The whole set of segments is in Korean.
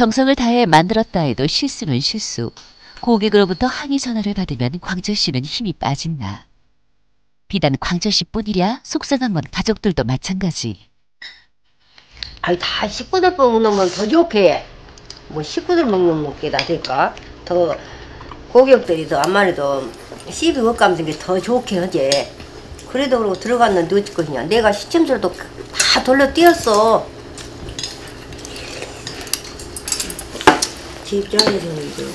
정성을 다해 만들었다 해도 실수는 실수. 고객으로부터 항의 전화를 받으면 광철 씨는 힘이 빠진다. 비단 광철 씨뿐이랴 속상한 건 가족들도 마찬가지. 아이 다 식구들 먹는 건 더 좋게 뭐 식구들 먹는 먹기다 될까 더 고객들이 더 아무래도 시비 엇감는 게더 좋게 하지 그래도 그러고 들어갔는데 어찌 것이냐 내가 시청자도 다 돌려 뛰었어 제 입장에서는 이제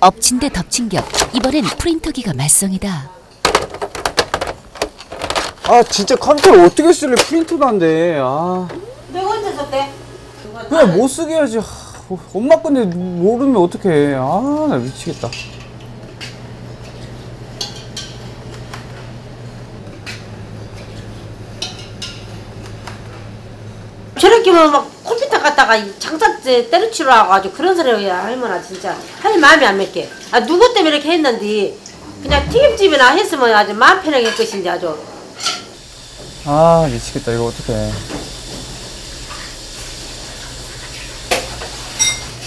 엎친 데 덮친 격. 이번엔 프린터기가 말썽이다. 아 진짜 컴퓨터 어떻게 쓸래 프린터도 안돼 아 내가 언제 썼대? 그냥 못 쓰게 해야지 하, 엄마 건데 모르면 어떡해 아나 미치겠다 저렇게만 막 컴퓨터 갖다가 이 장사째 때려치러 와가지고 그런 소리 할머나 진짜 할 마음이 안 맺게. 아 누구 때문에 이렇게 했는데? 그냥 튀김집이나 했으면 아주 마음 편하게 할 것인데 아주. 아 미치겠다. 이거 어떡해.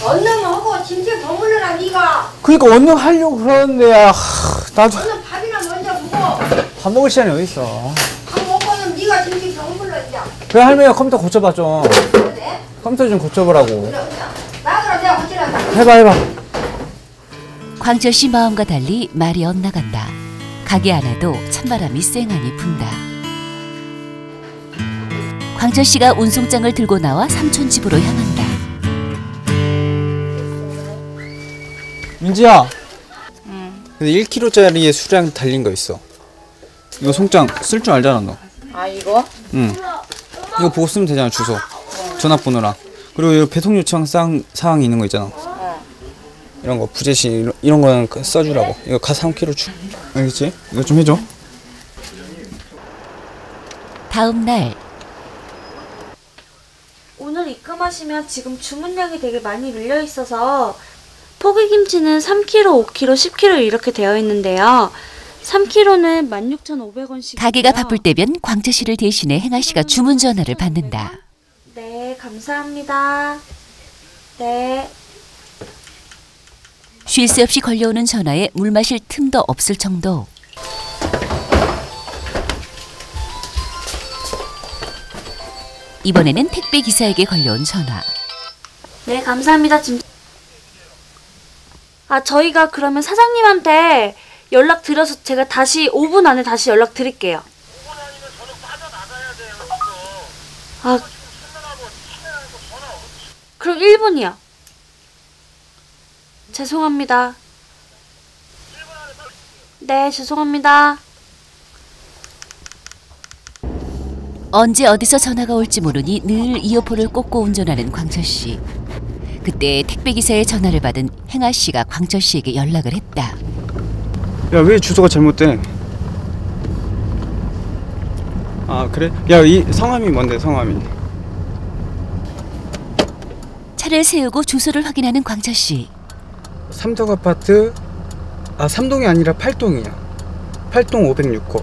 얼른 하고 짐질 버물러라 니가. 그니까 얼른 하려고 그러는데 아 나도 얼른 밥이나 먼저 먹어. 밥 먹을 시간이 어딨어 밥 먹고는 니가 짐질 버물러 이제 그래 할머니가 컴퓨터 고쳐봐 좀? 컴퓨터 좀 고쳐보라고 해봐 해봐 광철 씨 마음과 달리 말이 엇나간다. 가게 안에도 찬바람이 쌩하니 분다. 광철 씨가 운송장을 들고 나와 삼촌 집으로 향한다. 민지야 근데 1kg짜리에 수량 달린 거 있어 이거 송장 쓸 줄 알잖아 너 아 이거? 응. 이거 보고 쓰면 되잖아 주소. 전화번호랑. 그리고 이거 배송 요청 사항, 사항 있는 거 있잖아. 이런 거 부재시 이런, 이런 거는 그 써주라고. 이거 가 3kg 주 알겠지? 이거 좀 해줘. 다음 날. 오늘 입금하시면 지금 주문량이 되게 많이 밀려 있어서 포기김치는 3kg, 5kg, 10kg 이렇게 되어 있는데요. 3kg는 16,500원씩. 가게가 바쁠 때면 광철 씨를 대신해 행아 씨가 주문 전화를 받는다. 네, 감사합니다. 네. 쉴 새 없이 걸려오는 전화에 물 마실 틈도 없을 정도. 이번에는 택배 기사에게 걸려온 전화. 네, 감사합니다. 짐. 아, 저희가 그러면 사장님한테 연락 드려서 제가 다시 5분 안에 다시 연락 드릴게요. 아, 그럼 1분이요. 죄송합니다. 네, 죄송합니다. 언제 어디서 전화가 올지 모르니 늘 이어폰을 꽂고 운전하는 광철 씨. 그때 택배 기사의 전화를 받은 행아 씨가 광철 씨에게 연락을 했다. 야 왜 주소가 잘못돼? 아 그래? 야 이 성함이 뭔데 성함이? 차를 세우고 주소를 확인하는 광철 씨. 삼덕 아파트 아 삼동이 아니라 팔동이야. 팔동 506호.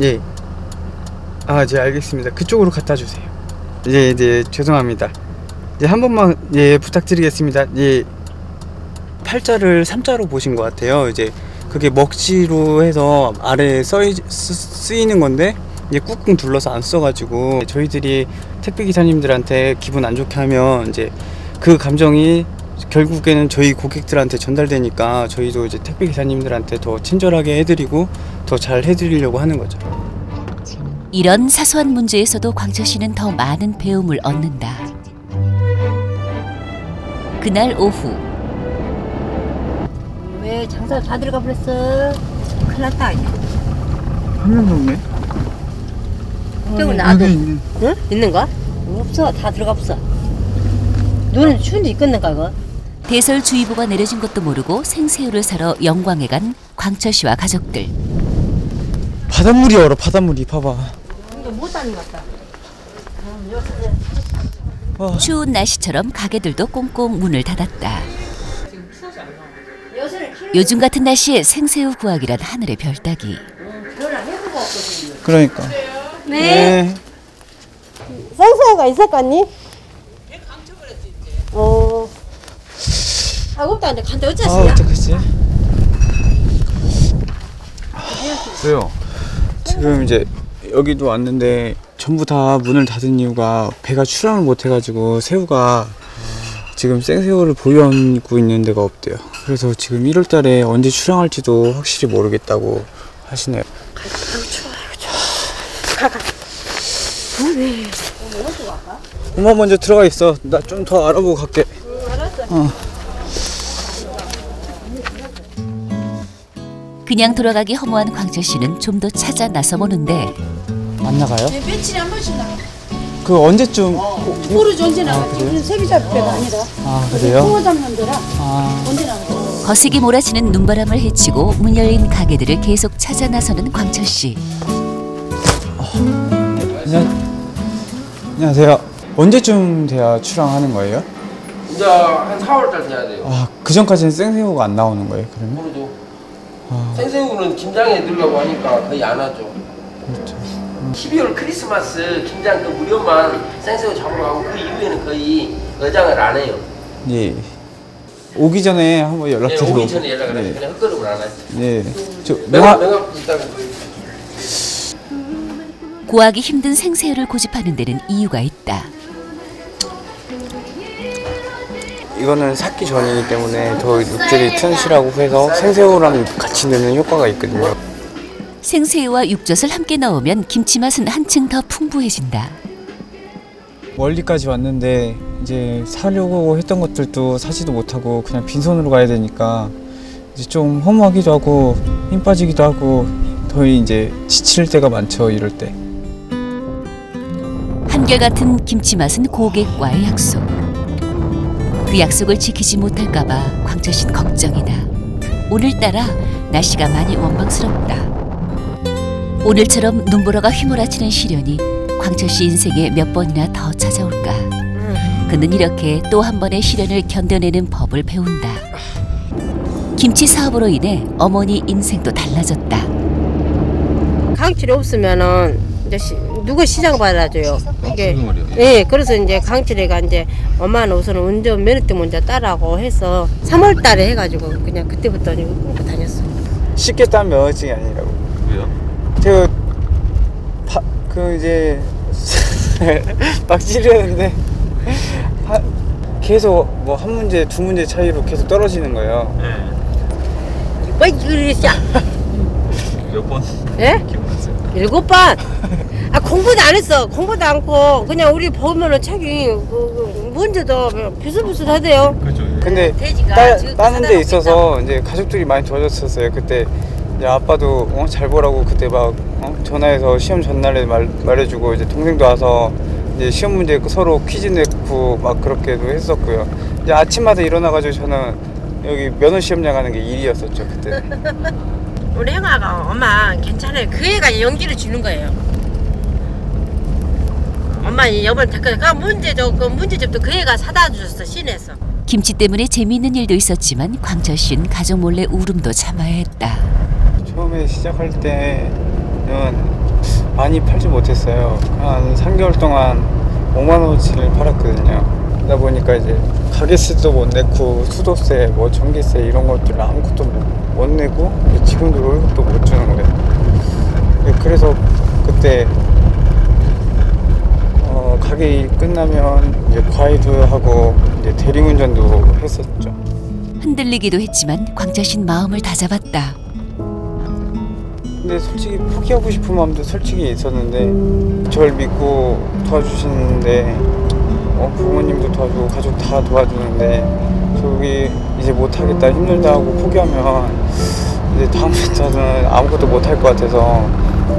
예아 네 알겠습니다. 그쪽으로 갖다 주세요. 예, 네 죄송합니다. 예, 한 번만 예 부탁드리겠습니다. 예. 팔자를 삼자로 보신 것 같아요 이제 그게 먹지로 해서 아래에 써 쓰이는 건데 이제 꾹꾹 둘러서 안 써가지고 저희들이 택배 기사님들한테 기분 안 좋게 하면 이제 그 감정이 결국에는 저희 고객들한테 전달되니까 저희도 이제 택배 기사님들한테 더 친절하게 해드리고 더 잘 해드리려고 하는 거죠. 이런 사소한 문제에서도 광철 씨는 더 많은 배움을 얻는다. 그날 오후 왜 장사 다 들어가 버렸어 큰일 났다 한 명도 없네. 저거 나도 응? 있는가? 없어 다 들어가 없어 눈은 추운데 있겠는가 그거? 대설주의보가 내려진 것도 모르고 생새우를 사러 영광에 간 광철 씨와 가족들. 바닷물이 얼어 바닷물이 봐봐. 이거 못 다닌 것 같다 추운 날씨처럼 가게들도 꽁꽁 문을 닫았다. 요즘 같은 날씨에 생새우 구하기란 하늘의 별따기. 그러니까. 네. 생새우가 있었겠니? 어. 아급다 이제 간데 아 어쩌시냐? 어떡하지? 왜요? 지금 이제 여기도 왔는데 전부 다 문을 닫은 이유가 배가 출항을 못 해가지고 새우가 지금 생새우를 보유하고 있는 데가 없대요. 그래서 지금 1월달에 언제 출항할지도 확실히 모르겠다고 하시네요. 엄마 먼저 들어가 있어. 나 좀 더 알아보고 갈게. 그냥 돌아가기 허무한 광철 씨는 좀 더 찾아 나서 보는데 안 나가요? 네, 며칠에 한 번씩 나가. 그 언제쯤? 모르죠 언제 나갈지. 우리는 세비 잡을 때가 아니라 아 그래요? 홍어 잡는 데라 아 언제 나갈지. 거세게 몰아치는 눈바람을 헤치고 문 열린 가게들을 계속 찾아 나서는 광철 씨. 안녕. 안녕하세요. 언제쯤 돼야 출항하는 거예요? 이제 한 4월달 돼야 돼요. 아, 그 전까지는 생새우가 안 나오는 거예요, 그러면? 모르죠. 아. 생새우는 김장에 들어가고 하니까 거의 안 하죠. 그렇죠. 12월 크리스마스 김장 그 무료만 생새우 잡으러 가고 그 이후에는 거의 어장을 안 해요. 예. 오기 전에 한번 네, 연락드리고. 오기 전에 연락을 해요. 네. 그냥 헛걸음을 안 하죠. 네. 저 명함 명함 있다고. 구하기 힘든 생새우를 고집하는 데는 이유가 있다. 이거는 삭기 전이기 때문에 더 육질이 튼실하고 해서 생새우랑 같이 넣는 효과가 있거든요. 생새우와 육젓을 함께 넣으면 김치 맛은 한층 더 풍부해진다. 멀리까지 왔는데 이제 사려고 했던 것들도 사지도 못하고 그냥 빈손으로 가야 되니까 이제 좀 허무하기도 하고 힘 빠지기도 하고 더 이제 지칠 때가 많죠 이럴 때. 한결같은 김치 맛은 고객과의 약속. 그 약속을 지키지 못할까봐 광철 씨는 걱정이다. 오늘따라 날씨가 많이 원망스럽다. 오늘처럼 눈보라가 휘몰아치는 시련이 광철 씨 인생에 몇 번이나 더 찾아올까. 그는 이렇게 또 한 번의 시련을 견뎌내는 법을 배운다. 김치 사업으로 인해 어머니 인생도 달라졌다. 강철이 없으면은 이제 시, 누가 시장 받아줘요. 이게 예, 그래서 이제 강철이가 이제 엄마는 우선 운전 면허 때문에 이제 따라고 해서 3월달에 해가지고 그냥 그때부터 다녔어. 쉽게 딴 면허증이 아니라고. 왜요? 제가 바, 그 이제 막 찌르는데 하, 계속 뭐 한 문제 두 문제 차이로 계속 떨어지는 거예요. 뭐 이러시야? 몇 번? 예? 일곱 번. 아 공부도 안 했어. 공부도 않고 그냥 우리 보면은 책이 그, 그 문제도 비슷비슷하대요. 근데 돼지가 따, 지금 따는 데 있어서 이제 가족들이 많이 도와줬었어요. 그때 이제 아빠도 어, 잘 보라고 그때 막 어, 전화해서 시험 전날에 말, 말해주고 이제 동생도 와서 이제 시험 문제 서로 퀴즈 내고 막 그렇게도 했었고요. 이제 아침마다 일어나가지고 저는 여기 면허 시험장 가는 게 일이었었죠 그때. 우리 형아가 엄마 괜찮아요. 그 애가 연기를 주는 거예요. 엄마 여번 댓글 그 문제죠. 그 문제집도 그 애가 사다 주셨어 시내에서. 김치 때문에 재미있는 일도 있었지만 광철 씨는 가족 몰래 울음도 참아야 했다. 처음에 시작할 때는 많이 팔지 못했어요. 한 3개월 동안 5만 원어치를 팔았거든요. 그러다 보니까 이제 가게세도 못 내고 수도세, 뭐 전기세 이런 것들 아무것도 못- 못 내고 직원들 월급도 못 주는 거예요. 네, 그래서 그때 어, 가게 일 끝나면 이제 과외도 하고 이제 대리운전도 했었죠. 흔들리기도 했지만 씨는 마음을 다잡았다. 근데 솔직히 포기하고 싶은 마음도 솔직히 있었는데 절 믿고 도와주시는데 어, 부모님도 도와주고 가족 다 도와주는데 저기 이제 못하겠다 힘들다 하고 포기하면 이제 다음부터는 아무것도 못할 것 같아서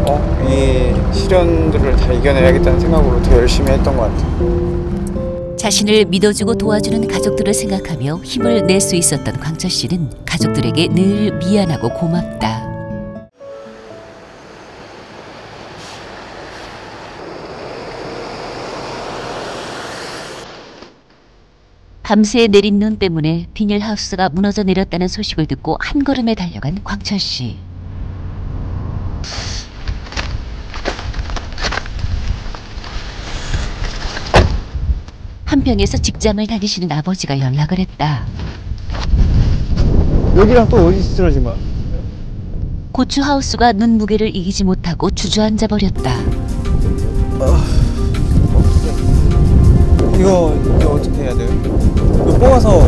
어, 이 시련들을 다 이겨내야겠다는 생각으로 더 열심히 했던 것 같아요. 자신을 믿어주고 도와주는 가족들을 생각하며 힘을 낼 수 있었던 광철 씨는 가족들에게 늘 미안하고 고맙다. 밤새 내린 눈 때문에 비닐하우스가 무너져 내렸다는 소식을 듣고 한 걸음에 달려간 광철 씨. 한평에서 직장을 다니시는 아버지가 연락을 했다. 여기랑 또 어디 쓰러진 거야? 고추 하우스가 눈 무게를 이기지 못하고 주저앉아 버렸다. 이거 이거 어떻게 해야 돼요? 이거 뽑아서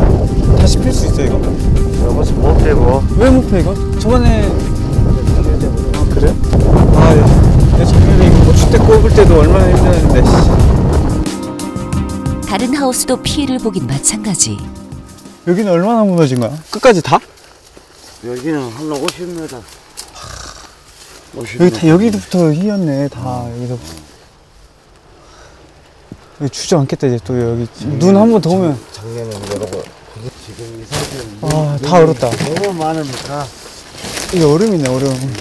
다시 필 수 있어 이거? 여기서 못 빼고 왜못패 이거? 저번에 아 그래? 아 야, 내 작년에 이거 고추대 꼽을 때도 얼마나 힘들었는데 씨. 다른 하우스도 피해를 보긴 마찬가지. 여기는 얼마나 무너진 거야? 끝까지 다? 여기는 한 50m 50m 여기 다 여기부터 휘었네 다 여기서 여기 주저앉겠다 이제 또 여기. 눈 한 번 더 오면. 작년에 여러분 지금 이 상태는 아다 얼었다. 너무 많으니까. 이게 얼음이네 얼음.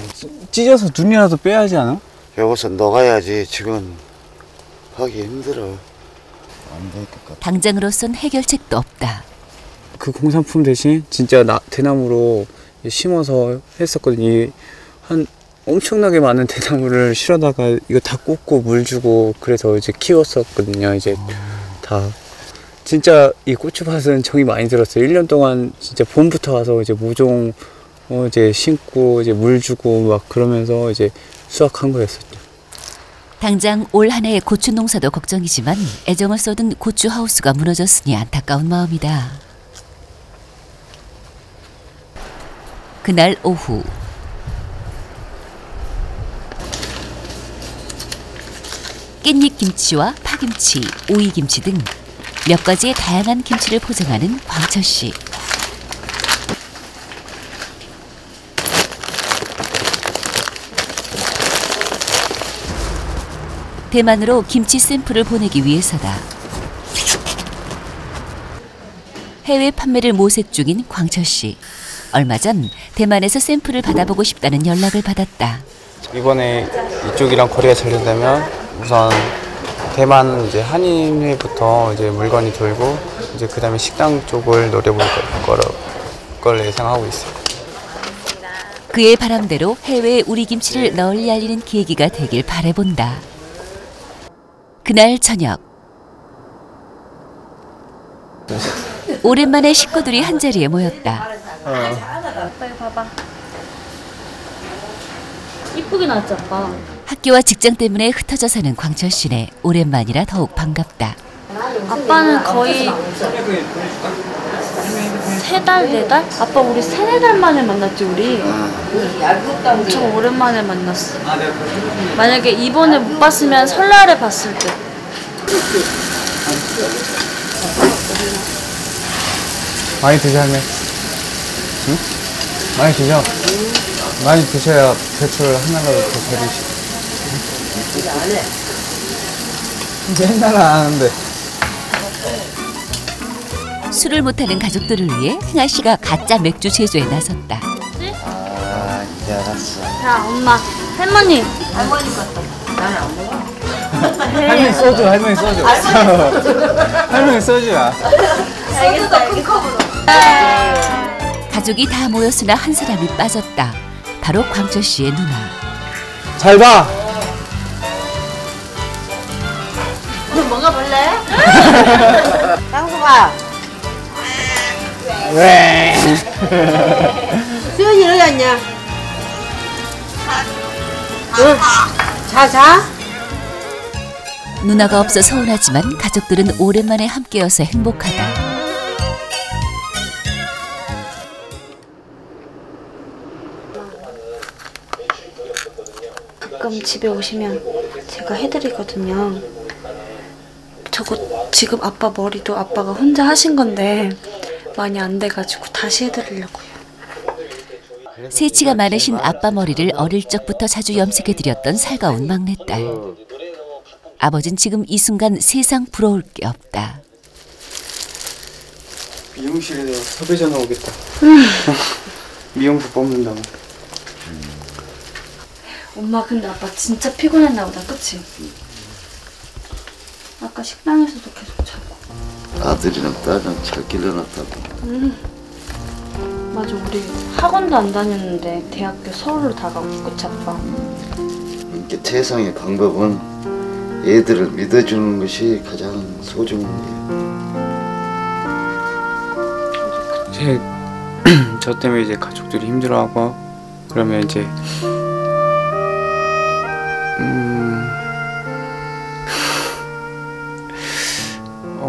찢어서 눈이라도 빼야지 않아? 여기서 녹아야지 지금 하기 힘들어. 안될것 같아. 당장으로선 해결책도 없다. 그 공산품 대신 진짜 나, 대나무로 심어서 했었거든요. 이한 엄청나게 많은 대나무를 실어다가 이거 다 꽂고 물 주고 그래서 이제 키웠었거든요. 이제 다 진짜 이 고추밭은 정이 많이 들었어요. 1년 동안 진짜 봄부터 와서 이제 모종 어 이제 심고 이제 물 주고 막 그러면서 이제 수확한 거였었죠. 당장 올 한 해의 고추 농사도 걱정이지만 애정을 쏟은 고추 하우스가 무너졌으니 안타까운 마음이다. 그날 오후 깻잎 김치와 파김치, 오이 김치 등 몇 가지의 다양한 김치를 포장하는 광철 씨. 대만으로 김치 샘플을 보내기 위해서다. 해외 판매를 모색 중인 광철 씨. 얼마 전 대만에서 샘플을 받아보고 싶다는 연락을 받았다. 이번에 이쪽이랑 거리가 잘 된다면 우선 대만 이제 한인회부터 이제 물건이 돌고 이제 그 다음에 식당 쪽을 노려볼 걸, 걸 예상하고 있어요. 그의 바람대로 해외에 우리 김치를 널리 알리는 계기가 되길 바래본다. 그날 저녁 오랜만에 식구들이 한 자리에 모였다. 이쁘게 나왔지 아빠. 학교와 직장 때문에 흩어져 사는 광철 씨네 오랜만이라 더욱 반갑다. 아빠는 거의 세 달, 네 달? 아빠 우리 세네 달 만에 만났지 우리. 엄청 오랜만에 만났어. 만약에 이번에 못 봤으면 설날에 봤을 때. 많이 드셔 할매. 응? 많이 드셔. 많이 드셔야 배출 하나라도 더 배리시. 맨날 안 하는데. 술을 못하는 가족들을 위해 흥아 씨가 가짜 맥주 제조에 나섰다. 아 이제 알았어 자 엄마 할머니 할머니 소주, 할머니 소주. 할머니 소주야. 가족이 다 모였으나 한 사람이 빠졌다. 바로 광철 씨의 누나. 잘 봐. 땅수가 왜? 어디 갔냐? 응. 자, 자. 누나가 없어 서운하지만 가족들은 오랜만에 함께여서 행복하다. 가끔 집에 오시면 제가 해드리거든요. 저거 지금 아빠 머리도 아빠가 혼자 하신 건데 많이 안 돼가지고 다시 해드리려고요. 세치가 많으신 아빠 머리를 어릴 적부터 자주 염색해드렸던 살가운 막내딸. 아버진 지금 이 순간 세상 부러울 게 없다. 미용실에서 섭외 전화 오겠다. 미용수 뽑는다고. 엄마 근데 아빠 진짜 피곤했나 보다 그치? 아까 식당에서도 계속 자고 아들이랑 딸이랑 잘 길러놨다고. 맞아 우리 학원도 안 다녔는데 대학교 서울로 다 가고 그치 아빠? 이게 세상의 방법은 애들을 믿어주는 것이 가장 소중한 게. 제, 저 때문에 이제 가족들이 힘들어하고 그러면 이제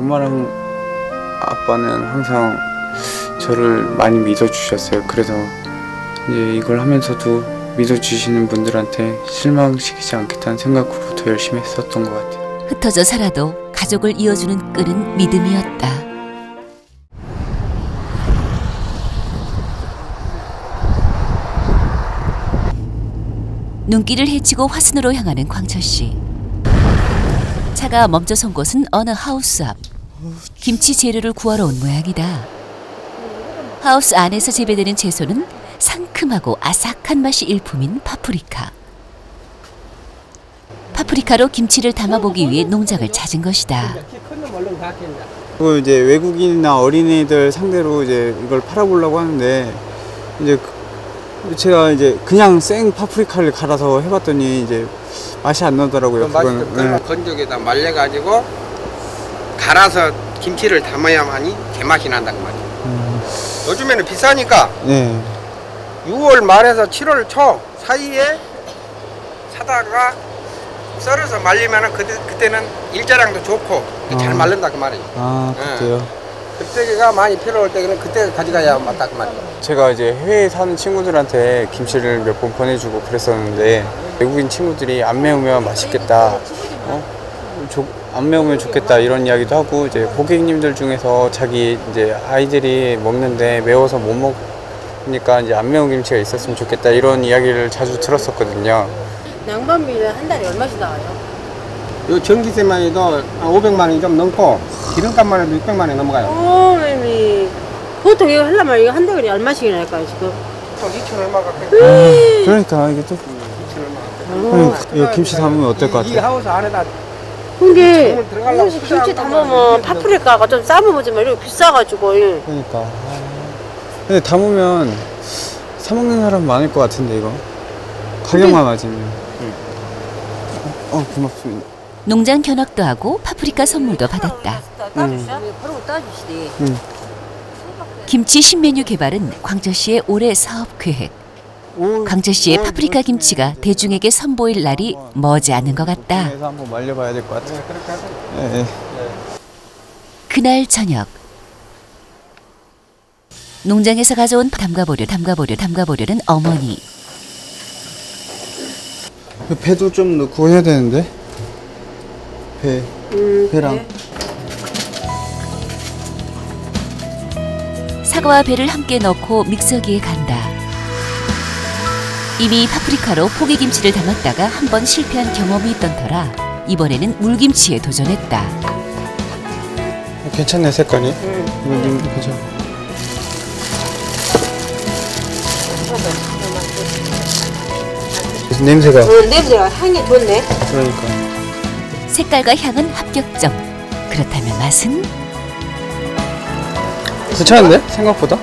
엄마랑 아빠는 항상 저를 많이 믿어주셨어요. 그래서 이제 이걸 하면서도 믿어주시는 분들한테 실망시키지 않겠다는 생각으로 더 열심히 했었던 것 같아요. 흩어져 살아도 가족을 이어주는 끈은 믿음이었다. 눈길을 헤치고 화순으로 향하는 광철 씨. 차가 멈춰선 곳은 어느 하우스 앞. 김치 재료를 구하러 온 모양이다. 하우스 안에서 재배되는 채소는 상큼하고 아삭한 맛이 일품인 파프리카. 파프리카로 김치를 담아보기 위해 농장을 찾은 것이다. 그리고 이제 외국인이나 어린이들 상대로 이제 이걸 팔아보려고 하는데 이제 그- 제가 이제 그냥 생 파프리카를 갈아서 해봤더니 이제 맛이 안 나더라고요. 맛이 그거는. 좀 끓는 건조기에다 말려가지고 갈아서 김치를 담아야만이 제맛이 난다고 말이야. 요즘에는 비싸니까 네. 6월 말에서 7월 초 사이에 사다가 썰어서 말리면은 그때, 그때는 일자량도 좋고 잘 어. 말른다 그 말이에요. 아 그때요. 그때가 많이 필요할 때는 그때 가져가야 맞다 그 말이에요. 제가 이제 해외에 사는 친구들한테 김치를 몇 번 보내주고 그랬었는데 외국인 친구들이 안 매우면 맛있겠다. 어? 조- 안 매우면 좋겠다 이런 이야기도 하고 이제 고객님들 중에서 자기 이제 아이들이 먹는데 매워서 못 먹으니까 이제 안 매운 김치가 있었으면 좋겠다 이런 이야기를 자주 들었었거든요. 양반비는 한 달에 얼마씩 나와요? 요 전기세만 해도 한 500만 원이 좀 넘고 기름값만 해도 600만 원이 넘어가요. 어, 매미. 보통 이거 하려면 이거 한 달에 얼마씩 나갈까요, 지금? 2천 얼마가 그러니까 이게 또 2천 얼마. 이거 김치 담으면 어떨 것이 같아요? 하우스 안에다 근데 들어가려고 김치 담으면 파프리카가 좀 싸먹어지면 이렇게 비싸가지고 예. 그러니까. 아. 근데 담으면 사 먹는 사람 많을 것 같은데 이거 가격만 맞으면. 어 고맙습니다. 농장 견학도 하고 파프리카 선물도 받았다. 음. 바로 따주시지. 김치 신메뉴 개발은 광철 씨의 올해 사업 계획. 광철 씨의 파프리카 김치가 대중에게 선보일 날이 머지 않은 것 같다. 그래서 한번 말려봐야 될 것 같아요. 예, 예. 그날 저녁 농장에서 가져온 담가보려 담가보려 담가보려는 어머니 그 배도 좀 넣고 해야 되는데. 배. 배랑. 사과와 배를 함께 넣고 믹서기에 간다. 이미 파프리카로 포기김치를 담았다가 한 번 실패한 경험이 있던 터라 이번에는 물김치에 도전했다. 어, 괜찮네 색깔이. 음, 괜찮아. 냄새가 어, 냄새가 향이 좋네. 그러니까. 색깔과 향은 합격점. 그렇다면 맛은? 괜찮은데 생각보다?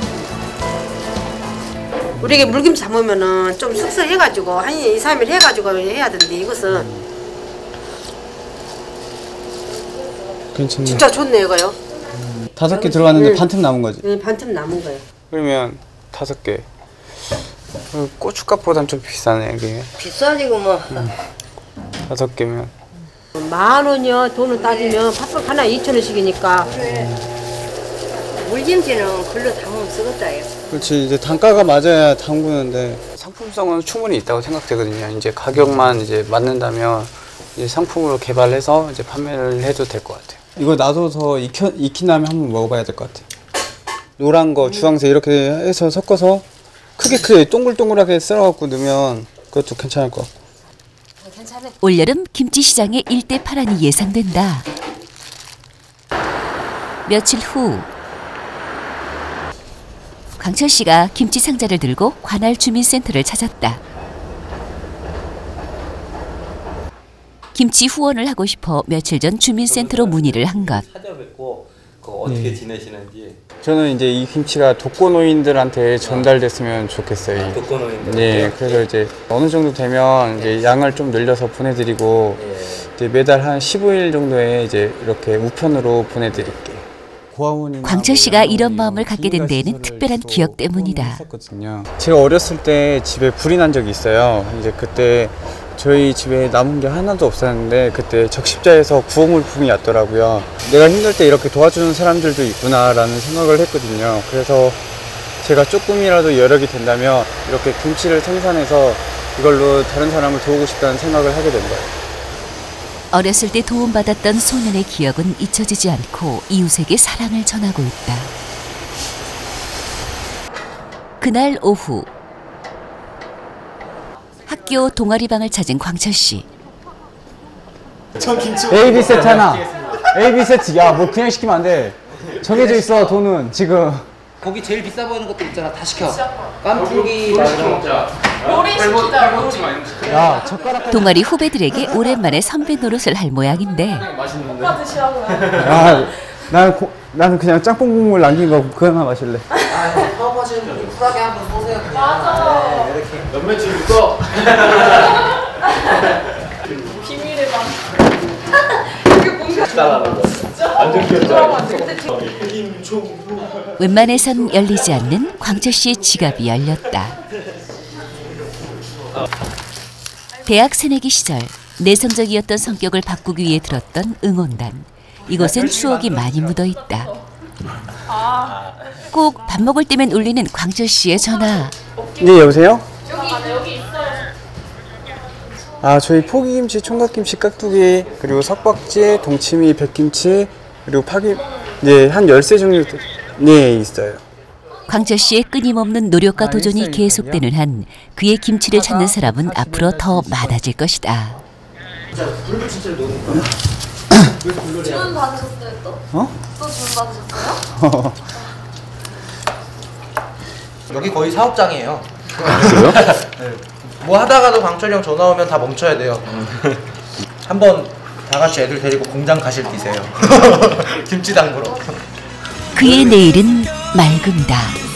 우리 이게 물김치 담으면은 좀 숙성해가지고 한 2, 3일 해가지고 해야 되는데 이것은 괜찮네. 진짜 좋네 이거요. 다섯 개 들어갔는데 응. 반틈 남은 거지. 음, 반틈 남은 거예요. 그러면 다섯 개. 그 고춧값보단 좀 비싸네 이게. 비싸지고 뭐. 다섯 개면. 만 원이요. 돈을 따지면 팥불 하나 2천 원씩이니까. 물김치는 글로 담으면 쓰겠다요. 그렇지 이제 단가가 맞아야 담그는데 상품성은 충분히 있다고 생각되거든요. 이제 가격만 이제 맞는다면 이제 상품으로 개발해서 이제 판매를 해도 될 것 같아요. 이거 놔둬서 익혀, 익힌 다음에 한번 먹어봐야 될 것 같아요. 노란 거, 주황색 이렇게 해서 섞어서 크게 크게 동글동글하게 썰어갖고 넣으면 그것도 괜찮을 것 같고. 올여름 김치 시장의 일대 파란이 예상된다. 며칠 후 강철 씨가 김치 상자를 들고 관할 주민센터를 찾았다. 김치 후원을 하고 싶어 며칠 전 주민센터로 문의를 한 것. 찾아뵙고 그 어떻게 네. 지내시는지 저는 이제 이 김치가 독거노인들한테 전달됐으면 좋겠어요. 독거노인들 네, 그래서 이제 어느 정도 되면 이제 양을 좀 늘려서 보내드리고 이제 매달 한 15일 정도에 이제 이렇게 우편으로 보내드릴게요. 광철 씨가 뭐 이런 마음을 갖게 된 데에는 특별한 기억 때문이다. 제가 어렸을 때 집에 불이 난 적이 있어요. 이제 그때 저희 집에 남은 게 하나도 없었는데 그때 적십자에서 구호물품이 왔더라고요. 내가 힘들 때 이렇게 도와주는 사람들도 있구나라는 생각을 했거든요. 그래서 제가 조금이라도 여력이 된다면 이렇게 김치를 생산해서 이걸로 다른 사람을 도우고 싶다는 생각을 하게 된 거예요. 어렸을 때 도움받았던 소년의 기억은 잊혀지지 않고 이웃에게 사랑을 전하고 있다. 그날 오후 학교 동아리방을 찾은 광철 씨. A, B 세트 하나. A, B 세트. 야, 뭐 그냥 시키면 안 돼. 정해져 있어, 돈은. 지금. 거기 제일 비싸 보이는 것들 있잖아. 다 시켜. 깐풍기 막 이런 거. 야, 젓가락. 동아리 후배들에게 오랜만에 선배 노릇을 할 모양인데. 야, 나는, 고, 나는 그냥 짬뽕 국물 남긴 거 그거만 마실래. 아 분들 쿨하게 한번 그냥. 맞아. 이렇게. 몇몇 집 있어? 웬만해선 열리지 않는 광철 씨의 지갑이 열렸다. 대학 새내기 시절 내성적이었던 성격을 바꾸기 위해 들었던 응원단. 이곳은 추억이 많이 묻어 있다. 꼭 밥 먹을 때면 울리는 광철 씨의 전화. 네, 여보세요? 아, 저희 포기김치, 총각김치, 깍두기, 그리고 석박지, 동치미, 백김치, 그리고 파김, 네, 한 13 종류, 네, 있어요. 광철 씨의 끊임없는 노력과 아, 도전이. 계속되는 한 그의 김치를 찾는 사람은 앞으로 더 많아질 것이다. 주문 받으셨어요 또? 어? 또 주문 받으셨어요? 여기 거의 사업장이에요 그래요? 네. 뭐 하다가도 광철이 형 전화 오면 다 멈춰야 돼요 한번 다 같이 애들 데리고 공장 가실 기세요 김치 담그러 그의 내일은 맑음다.